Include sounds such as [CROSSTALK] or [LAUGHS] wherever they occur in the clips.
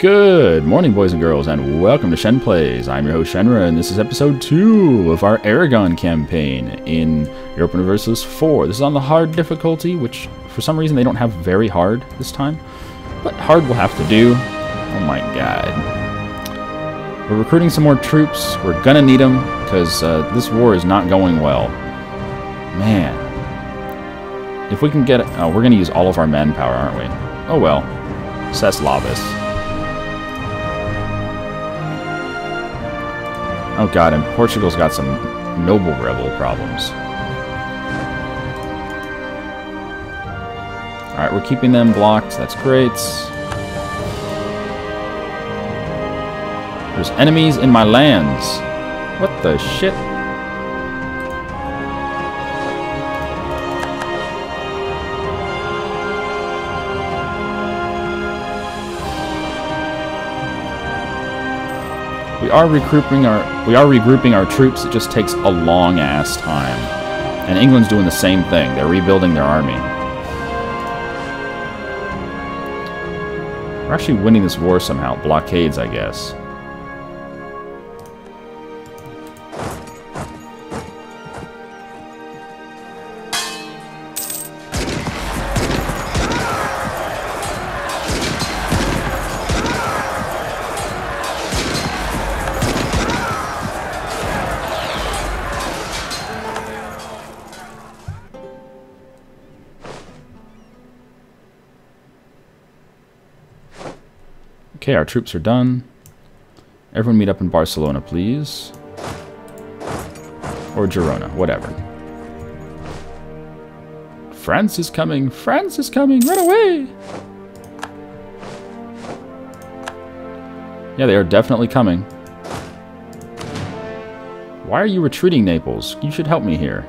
Good morning, boys and girls, and welcome to Shen Plays. I'm your host, Shenra, and this is episode 2 of our Aragon campaign in Europa Universalis 4. This is on the hard difficulty, which for some reason they don't have very hard this time. But hard will have to do. Oh my god. We're recruiting some more troops. We're gonna need them, because uh, this war is not going well. Man. If we can get... Oh, we're gonna use all of our manpower, aren't we? Oh well. Ceslavis. Oh god, and Portugal's got some noble rebel problems. Alright, we're keeping them blocked. That's great. There's enemies in my lands. What the shit? We are regrouping our we are regrouping our troops. It just takes a long ass time. And England's doing the same thing. They're rebuilding their army. We're actually winning this war somehow. Blockades, I guess. Okay, our troops are done. Everyone meet up in Barcelona, please. Or Girona, whatever. France is coming! France is coming! Run away! Yeah, they are definitely coming. Why are you retreating, Naples? You should help me here.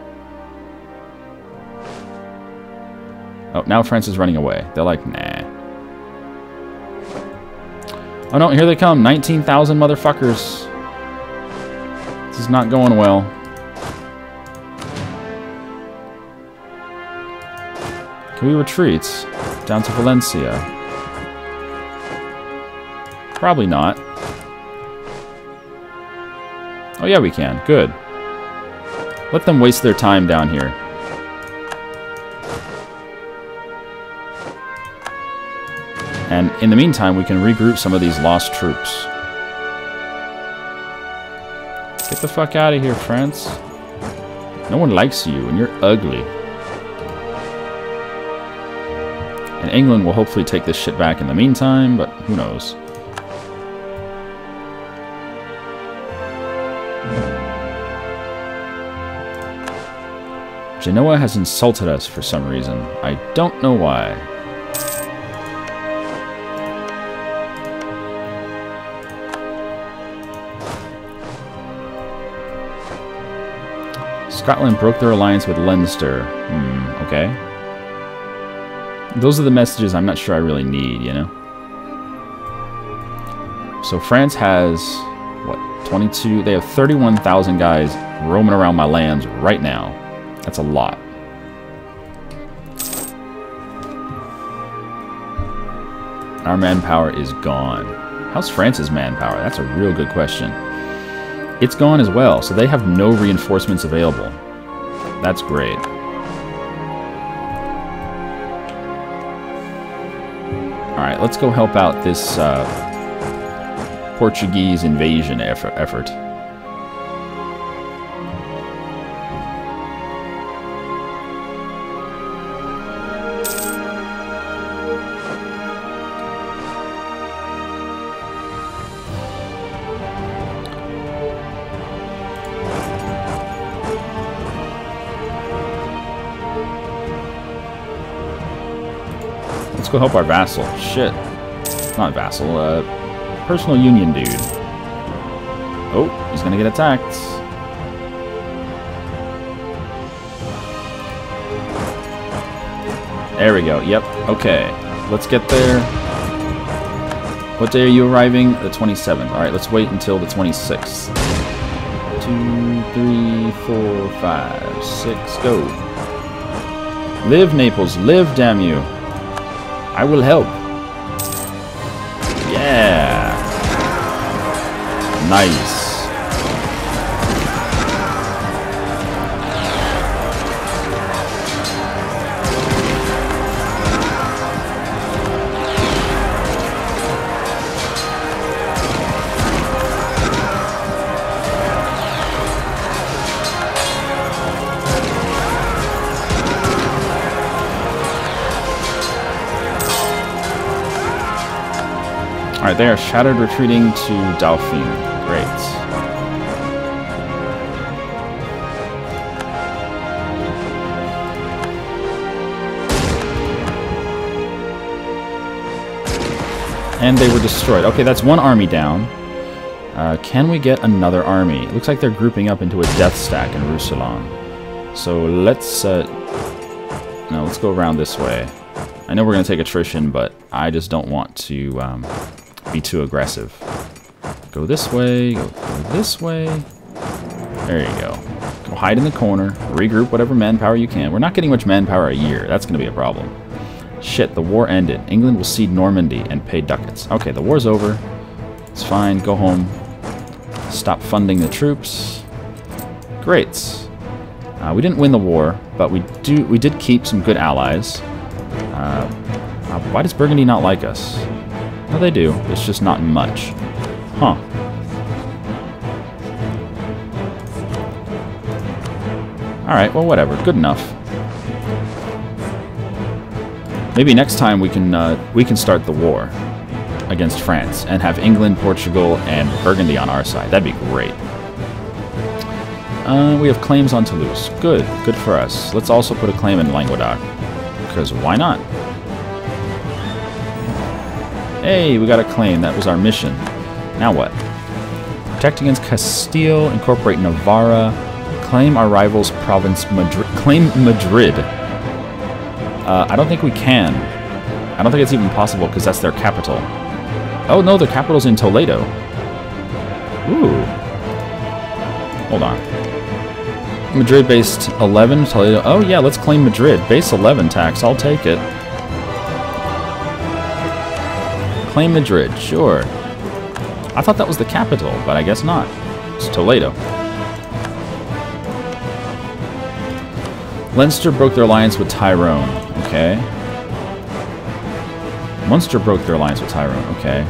Oh, now France is running away. They're like, nah. Oh no, here they come. 19,000 motherfuckers. This is not going well. Can we retreat down to Valencia? Probably not. Oh yeah, we can. Good. Let them waste their time down here. And in the meantime, we can regroup some of these lost troops. Get the fuck out of here, France. No one likes you, and you're ugly. And England will hopefully take this shit back in the meantime, but who knows. Genoa has insulted us for some reason. I don't know why. Scotland broke their alliance with Leinster. Hmm, okay. Those are the messages I'm not sure I really need, you know? So France has, what, 22? They have 31,000 guys roaming around my lands right now. That's a lot. Our manpower is gone. How's France's manpower? That's a real good question. It's gone as well, so they have no reinforcements available. That's great. Alright, let's go help out this uh, Portuguese invasion effort. Go help our vassal. Shit. Not vassal, uh, personal union dude. Oh, he's gonna get attacked. There we go. Yep. Okay. Let's get there. What day are you arriving? The 27th. Alright, let's wait until the 26th. Two, three, four, five, six, go. Live, Naples. Live, damn you. I will help. Yeah. Nice. They are shattered retreating to Dauphine. Great. And they were destroyed. Okay, that's one army down. Uh, can we get another army? Looks like they're grouping up into a death stack in Roussillon. So let's... Uh, no, let's go around this way. I know we're going to take attrition, but I just don't want to... Um, be too aggressive. Go this way, go, this way. There you go. Go hide in the corner, regroup whatever manpower you can. We're not getting much manpower a year. That's going to be a problem. Shit, the war ended. England will cede Normandy and pay ducats. Okay, the war's over. It's fine. Go home. Stop funding the troops. Great. Uh, we didn't win the war, but we do we did keep some good allies. Uh, uh, why does Burgundy not like us? No, they do. It's just not much. Huh. Alright, well, whatever. Good enough. Maybe next time we can uh, we can start the war against France and have England, Portugal, and Burgundy on our side. That'd be great. Uh, we have claims on Toulouse. Good. Good for us. Let's also put a claim in Languedoc. Because why not? Hey, we got a claim. That was our mission. Now what? Protect against Castile, incorporate Navarra, claim our rival's province Madrid. Claim Madrid. Uh, I don't think we can. I don't think it's even possible because that's their capital. Oh no, their capital's in Toledo. Ooh. Hold on. Madrid based 11, Toledo. Oh yeah, let's claim Madrid. Base 11 tax, I'll take it. Claim Madrid, sure. I thought that was the capital, but I guess not. It's Toledo. Leinster broke their alliance with Tyrone. Okay. Munster broke their alliance with Tyrone. Okay.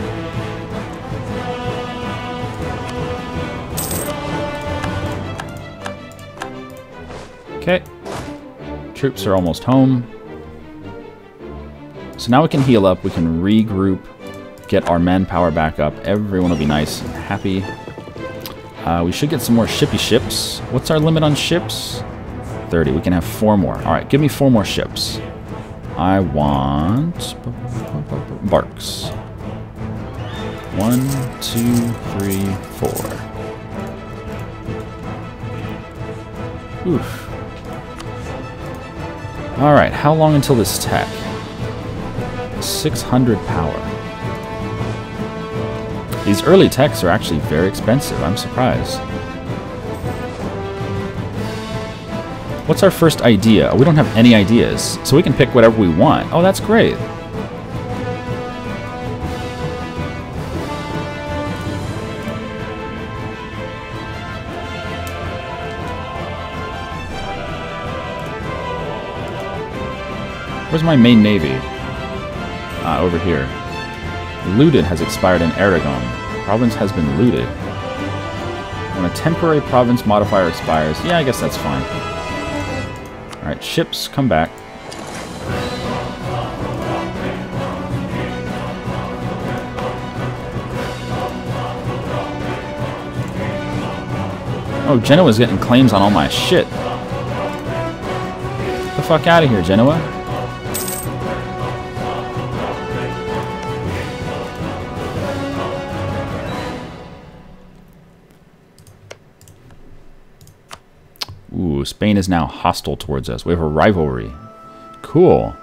Okay. Troops are almost home. So now we can heal up, we can regroup, get our manpower back up. Everyone will be nice and happy. Uh, we should get some more shippy ships. What's our limit on ships? 30. We can have four more. All right, give me four more ships. I want barks. One, two, three, four. Oof. All right, how long until this tech? 600 power. These early techs are actually very expensive. I'm surprised. What's our first idea? We don't have any ideas, so we can pick whatever we want. Oh, that's great. Where's my main navy? Ah, over here. Looted has expired in Aragon. Province has been looted. When a temporary province modifier expires, yeah, I guess that's fine. Alright, ships, come back. Oh, Genoa's getting claims on all my shit. Get the fuck out of here, Genoa. Spain is now hostile towards us. We have a rivalry. Cool.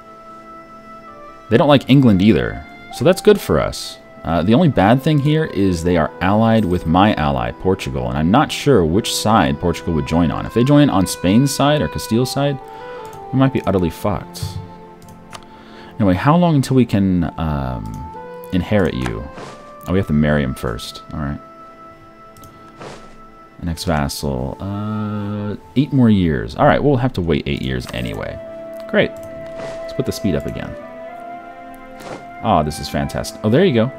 They don't like England either, so that's good for us. Uh, the only bad thing here is they are allied with my ally, Portugal, and I'm not sure which side Portugal would join on. If they join on Spain's side or Castile's side, we might be utterly fucked. Anyway, how long until we can um, inherit you? Oh, we have to marry him first. All right. Next vassal. Uh, eight more years. All right, we'll have to wait eight years anyway. Great. Let's put the speed up again. Ah, oh, this is fantastic. Oh, there you go.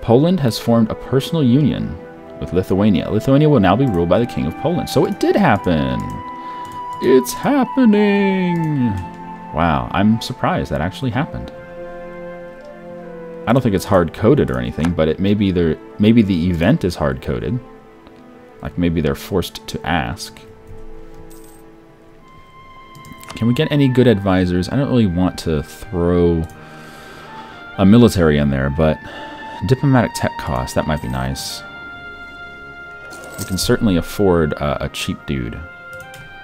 Poland has formed a personal union with Lithuania. Lithuania will now be ruled by the King of Poland. So it did happen. It's happening. Wow, I'm surprised that actually happened. I don't think it's hard-coded or anything, but it maybe there maybe the event is hard-coded. Like maybe they're forced to ask. Can we get any good advisors? I don't really want to throw a military in there, but diplomatic tech cost, that might be nice. We can certainly afford a cheap dude.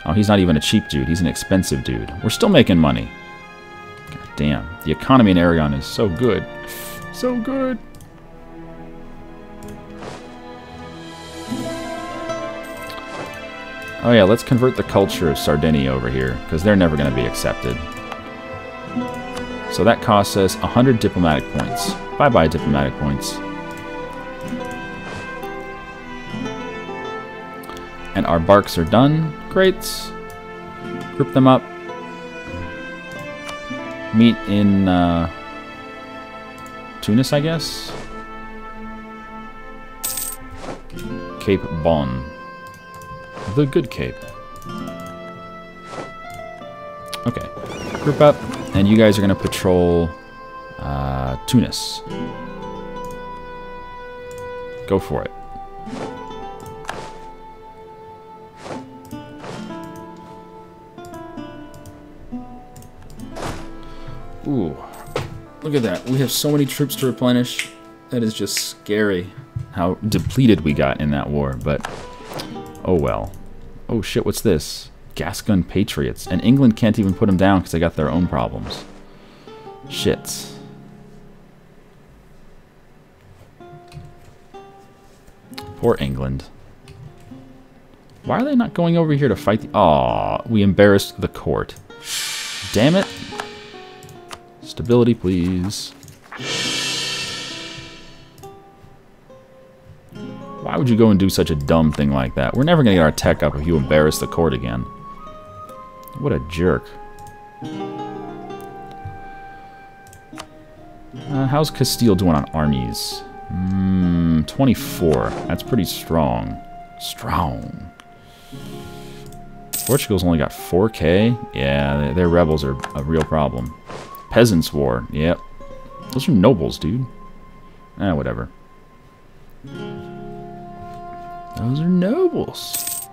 Oh, he's not even a cheap dude. He's an expensive dude. We're still making money. God damn. The economy in Aragon is so good. So good. Oh yeah, let's convert the culture of Sardinia over here, because they're never going to be accepted. So that costs us 100 diplomatic points. Bye-bye diplomatic points. And our barks are done. Great. Group them up. Meet in uh, Tunis, I guess? Cape Bon. The Good Cape. Okay. Group up, and you guys are to patrol uh, Tunis. Go for it. Ooh. Look at that. We have so many troops to replenish. That is just scary how depleted we got in that war, but oh well. Oh shit, what's this? Gascon Patriots. And England can't even put them down because they got their own problems. Shit. Poor England. Why are they not going over here to fight the... Aw, we embarrassed the court. Damn it. Stability, please. Why would you go and do such a dumb thing like that? We're never going to get our tech up if you embarrass the court again. What a jerk. Uh, how's Castile doing on armies? Mm, 24. That's pretty strong. Strong. Portugal's only got 4k? Yeah, their rebels are a real problem. Peasants' War. Yep. Those are nobles, dude. Ah, whatever. Those are nobles.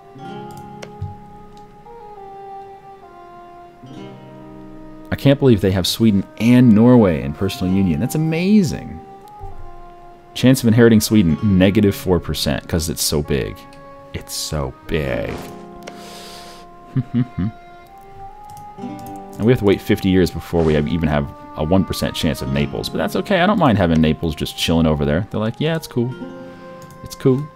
I can't believe they have Sweden and Norway in personal union. That's amazing. Chance of inheriting Sweden, negative 4%, because it's so big. It's so big. [LAUGHS] and we have to wait 50 years before we have, even have a 1% chance of Naples. But that's okay. I don't mind having Naples just chilling over there. They're like, yeah, it's cool. It's cool.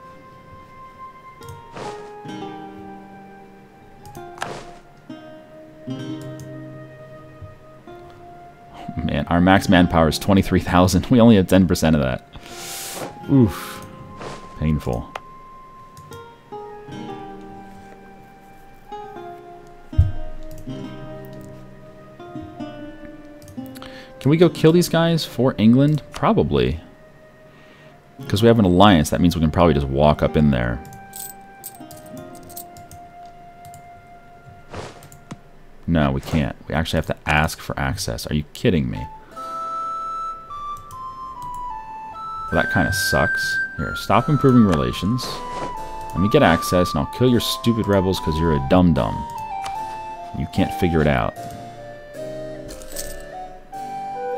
Man. Our max manpower is 23,000. [LAUGHS] We only have 10% of that. Oof. Painful. Can we go kill these guys for England? Probably. Because we have an alliance, that means we can probably just walk up in there. No, we can't. We actually have to ask for access. Are you kidding me? Well, that kind of sucks. Here, stop improving relations. Let me get access, and I'll kill your stupid rebels because you're a dum-dum. You can't figure it out.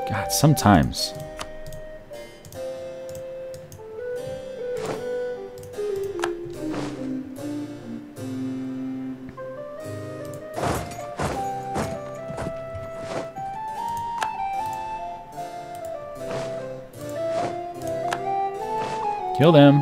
God, sometimes Kill them.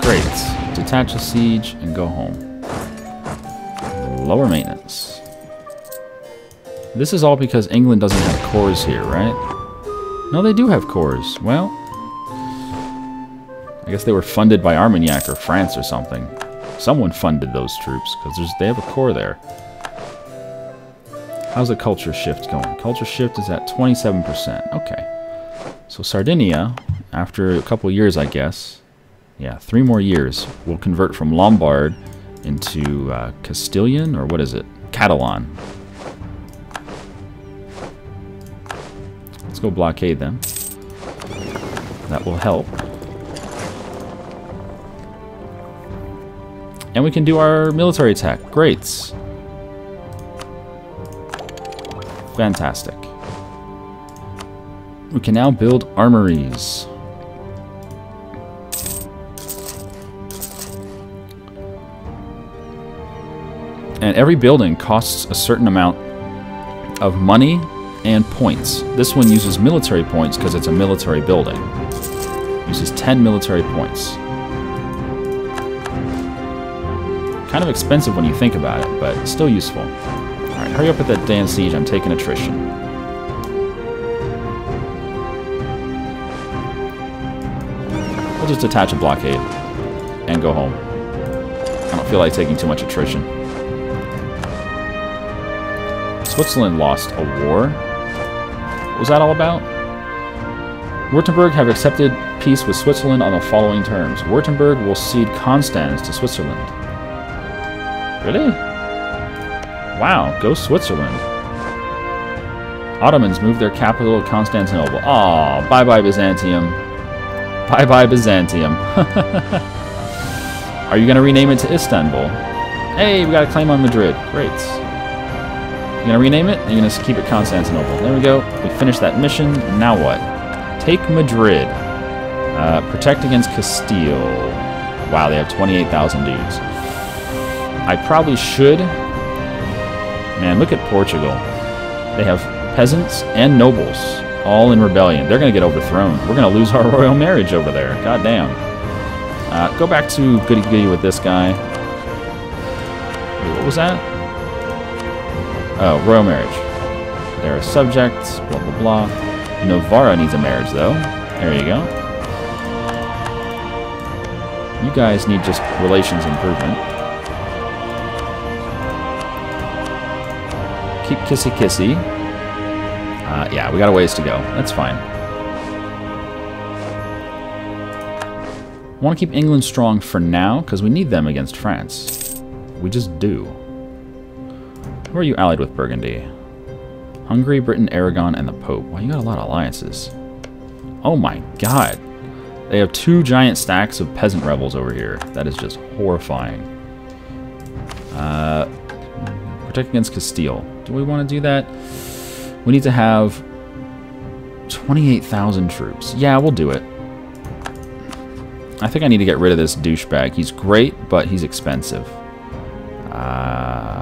Great. Detach a siege and go home. Lower maintenance. This is all because England doesn't have cores here, right? No, they do have cores. Well, I guess they were funded by Armagnac or France or something. Someone funded those troops, because they have a core there. How's the culture shift going? Culture shift is at 27%. Okay. So Sardinia, after a couple years, I guess, yeah, three more years, will convert from Lombard into uh, Castilian, or what is it? Catalan. Let's go blockade them. That will help. And we can do our military attack. Great. Fantastic. We can now build armories. And every building costs a certain amount of money and points. This one uses military points because it's a military building. Uses 10 military points. Kind of expensive when you think about it, but still useful. Alright, hurry up with that damn siege. I'm taking attrition. We'll just attach a blockade and go home. I don't feel like taking too much attrition. Switzerland lost a war. What was that all about? Württemberg have accepted peace with Switzerland on the following terms. Württemberg will cede Constance to Switzerland. Really? Wow, go Switzerland. Ottomans moved their capital to Constantinople. Aw, bye-bye Byzantium. Bye-bye Byzantium. [LAUGHS] Are you going to rename it to Istanbul? Hey, we got a claim on Madrid. Great. You're going to rename it? You're going to keep it Constantinople. There we go. We finished that mission. Now what? Take Madrid. Uh, protect against Castile. Wow, they have 28,000 dudes. I probably should. Man, look at Portugal. They have peasants and nobles all in rebellion. They're going to get overthrown. We're going to lose our [LAUGHS] royal marriage over there. God damn. Uh, go back to goody goody with this guy. Wait, what was that? Oh, royal marriage. There are subjects, blah, blah, blah. Navarra needs a marriage, though. There you go. You guys need just relations improvement. Keep kissy kissy. Uh, yeah, we got a ways to go. That's fine. want to keep England strong for now, because we need them against France. We just do. Who are you allied with, Burgundy? Hungary, Britain, Aragon, and the Pope. Wow, you got a lot of alliances. Oh my god. They have two giant stacks of peasant rebels over here. That is just horrifying. Uh, protect against Castile. Do we want to do that? We need to have 28,000 troops. Yeah, we'll do it. I think I need to get rid of this douchebag. He's great, but he's expensive. Uh,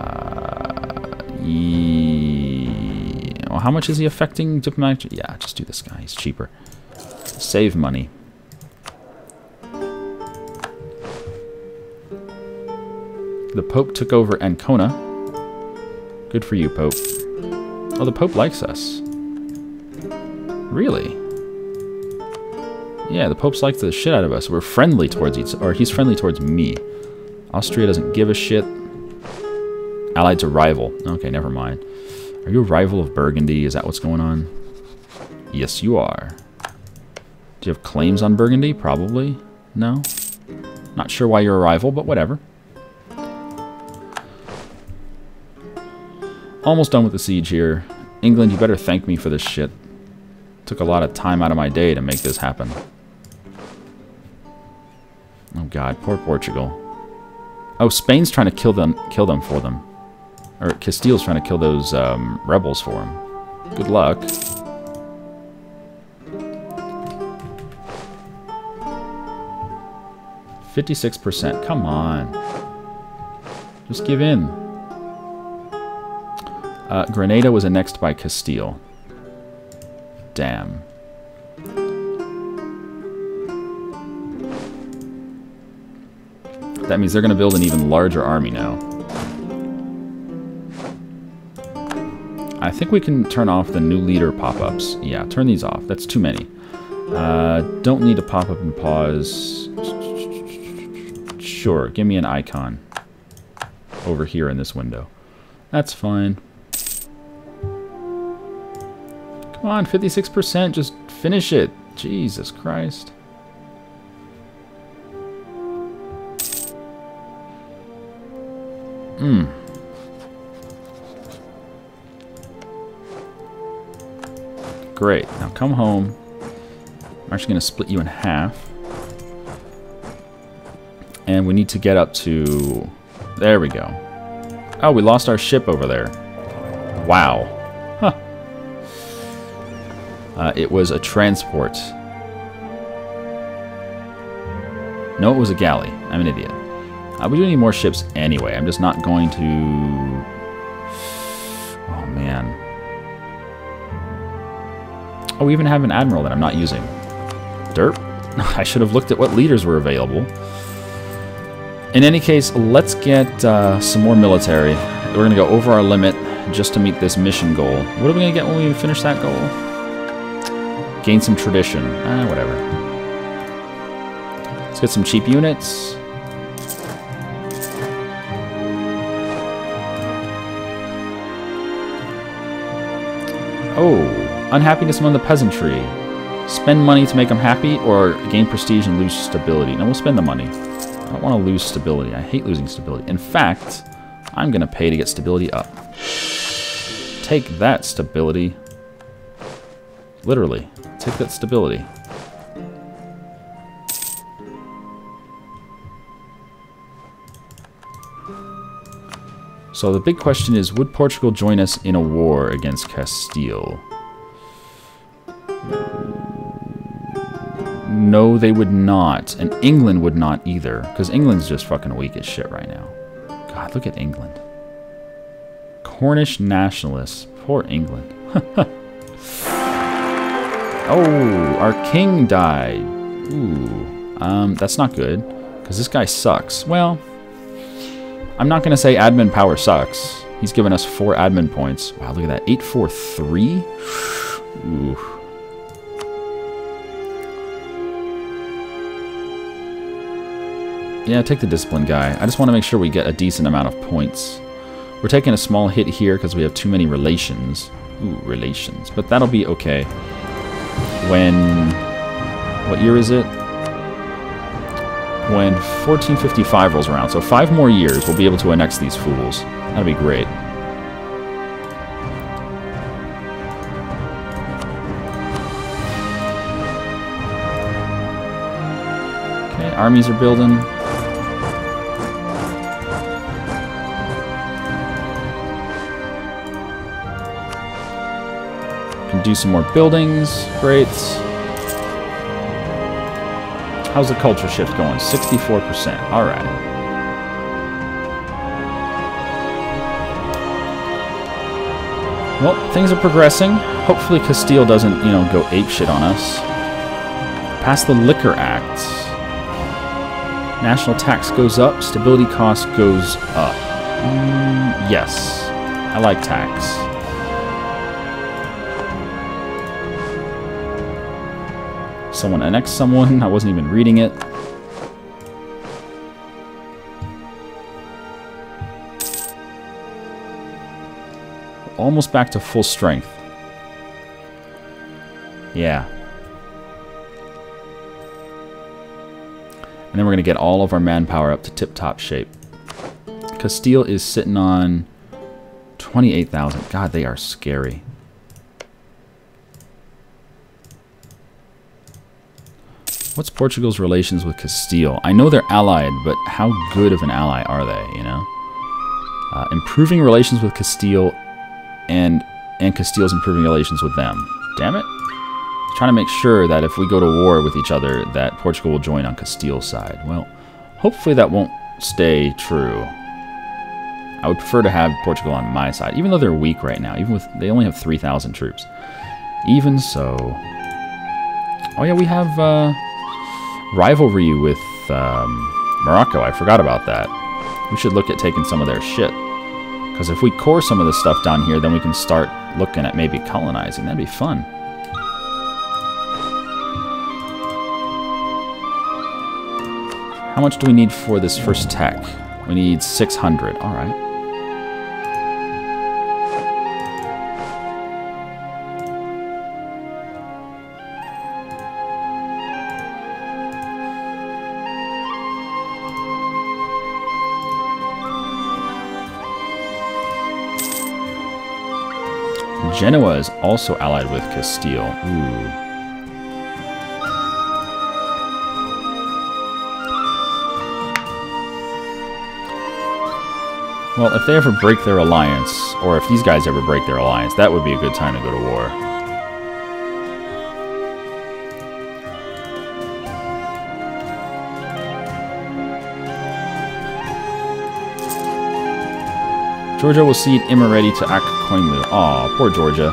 well, how much is he affecting diplomatic? Yeah, just do this guy. He's cheaper. Save money. The Pope took over Ancona. Good for you, Pope. Oh, the Pope likes us. Really? Yeah, the Pope's like the shit out of us. We're friendly towards each or he's friendly towards me. Austria doesn't give a shit. Allied to rival. Okay, never mind. Are you a rival of Burgundy? Is that what's going on? Yes, you are. Do you have claims on Burgundy? Probably. No? Not sure why you're a rival, but whatever. Almost done with the siege here. England, you better thank me for this shit. Took a lot of time out of my day to make this happen. Oh god, poor Portugal. Oh, Spain's trying to kill them, kill them for them. Or Castile's trying to kill those um, rebels for him. Good luck. Fifty-six percent. Come on. Just give in. Uh, Granada was annexed by Castile. Damn. That means they're going to build an even larger army now. I think we can turn off the new leader pop-ups. Yeah, turn these off. That's too many. Uh, don't need to pop up and pause. Sure, give me an icon over here in this window. That's fine. Come on, 56%, just finish it. Jesus Christ. Hmm. Great. Now come home. I'm actually going to split you in half. And we need to get up to... There we go. Oh, we lost our ship over there. Wow. Uh, it was a transport. No, it was a galley. I'm an idiot. Uh, we do need more ships anyway. I'm just not going to... [SIGHS] Oh, man. Oh, we even have an admiral that I'm not using. Derp. [LAUGHS] I should have looked at what leaders were available. In any case, let's get uh, some more military. We're going to go over our limit just to meet this mission goal. What are we going to get when we finish that goal? Gain some tradition. Ah, whatever. Let's get some cheap units. Oh, unhappiness among the peasantry. Spend money to make them happy or gain prestige and lose stability. Now we'll spend the money. I don't want to lose stability. I hate losing stability. In fact, I'm going to pay to get stability up. Take that stability. Literally. Take that stability. So the big question is, would Portugal join us in a war against Castile? No, they would not. And England would not either. Because England's just fucking weak as shit right now. God, look at England. Cornish nationalists. Poor England. [LAUGHS] oh, our king died. Ooh. Um, that's not good. Because this guy sucks. Well, I'm not going to say admin power sucks. He's given us four admin points. Wow, look at that. 843? Ooh. Yeah, take the discipline guy. I just want to make sure we get a decent amount of points. We're taking a small hit here because we have too many relations. Ooh, relations. But that'll be okay. When... What year is it? When 1455 rolls around. So five more years, we'll be able to annex these fools. That'd be great. Okay, armies are building. Do some more buildings. Great. How's the culture shift going? 64%. All right. Well, things are progressing. Hopefully Castile doesn't, you know, go ape shit on us. Pass the Liquor Act. National tax goes up, stability cost goes up. Mm, yes, I like tax. Someone annexed someone. I wasn't even reading it. Almost back to full strength. Yeah. And then we're going to get all of our manpower up to tip-top shape. Castile is sitting on 28,000. God, they are scary. What's Portugal's relations with Castile? I know they're allied, but how good of an ally are they, you know? Uh, improving relations with Castile and and Castile's improving relations with them. Damn it. Trying to make sure that if we go to war with each other, that Portugal will join on Castile's side. Well, hopefully that won't stay true. I would prefer to have Portugal on my side, even though they're weak right now. Even with they only have 3,000 troops. Even so. Oh yeah, we have uh, rivalry with um, Morocco. I forgot about that. We should look at taking some of their shit. Because if we core some of the stuff down here, then we can start looking at maybe colonizing. That'd be fun. How much do we need for this first tech? We need 600. All right. Genoa is also allied with Castile. Ooh. Well, if they ever break their alliance, or if these guys ever break their alliance, that would be a good time to go to war. Georgia will cede Imereti to Aq Qoyunlu. Aw, poor Georgia.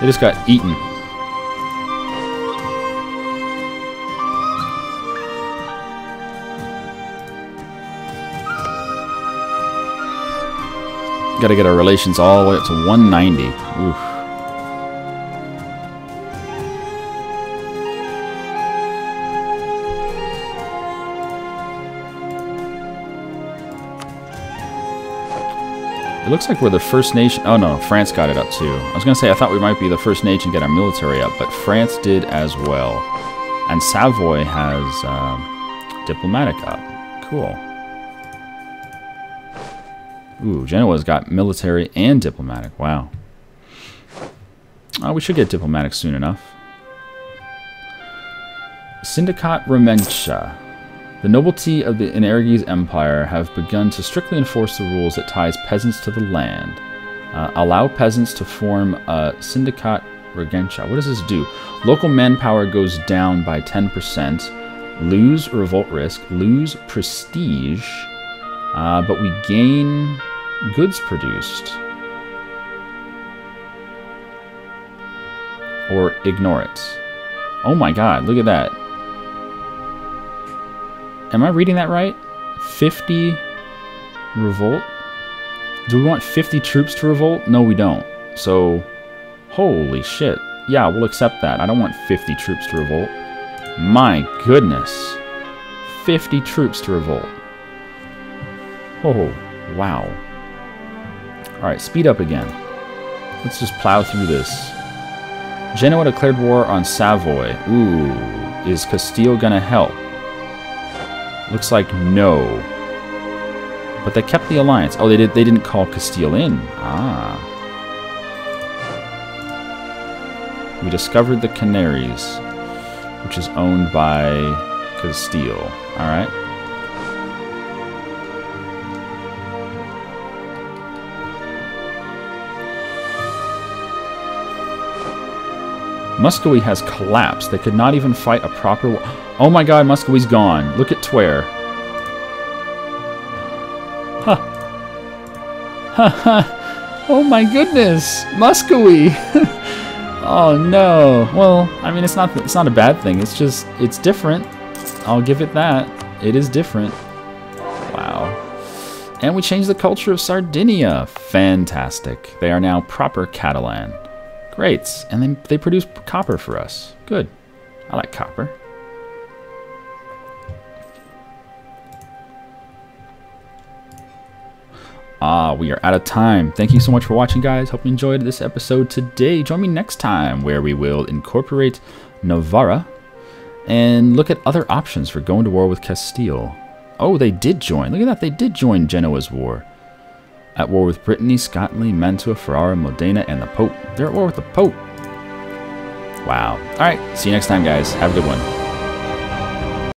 They just got eaten. Gotta get our relations all the way up to 190. Oof. Looks like we're the first nation. Oh no, France got it up too. I was going to say I thought we might be the first nation to get our military up, but France did as well. And Savoy has uh, diplomatic up. Cool. Ooh, Genoa's got military and diplomatic. Wow. Oh, we should get diplomatic soon enough. Syndicate Romentia. The nobility of the Energes Empire have begun to strictly enforce the rules that ties peasants to the land. Uh, allow peasants to form a syndicate regentia. What does this do? Local manpower goes down by 10%. Lose revolt risk. Lose prestige. Uh, but we gain goods produced. Or ignore it. Oh my god, look at that. Am I reading that right? 50 revolt? Do we want 50 troops to revolt? No, we don't. So, holy shit. Yeah, we'll accept that. I don't want 50 troops to revolt. My goodness. 50 troops to revolt. Oh, wow. Alright, speed up again. Let's just plow through this. Genoa declared war on Savoy. Ooh, is Castile gonna help? Looks like no. But they kept the alliance. Oh, they did. They didn't call Castile in. Ah. We discovered the Canaries, which is owned by Castile. All right. Muscovy has collapsed. They could not even fight a proper... Oh my god, Muscovy's gone. Look at Tver. Huh. Ha ha. Oh my goodness. Muscovy. [LAUGHS] oh no. Well, I mean, it's not, it's not a bad thing. It's just, it's different. I'll give it that. It is different. Wow. And we changed the culture of Sardinia. Fantastic. They are now proper Catalan. Great. And then they produce copper for us. Good. I like copper. Ah, we are out of time. Thank you so much for watching, guys. Hope you enjoyed this episode today. Join me next time where we will incorporate Navarra and look at other options for going to war with Castile. Oh, they did join. Look at that. They did join Genoa's war. At war with Brittany, Scotland, Mantua, Ferrara, Modena, and the Pope. They're at war with the Pope. Wow. Alright, see you next time, guys. Have a good one.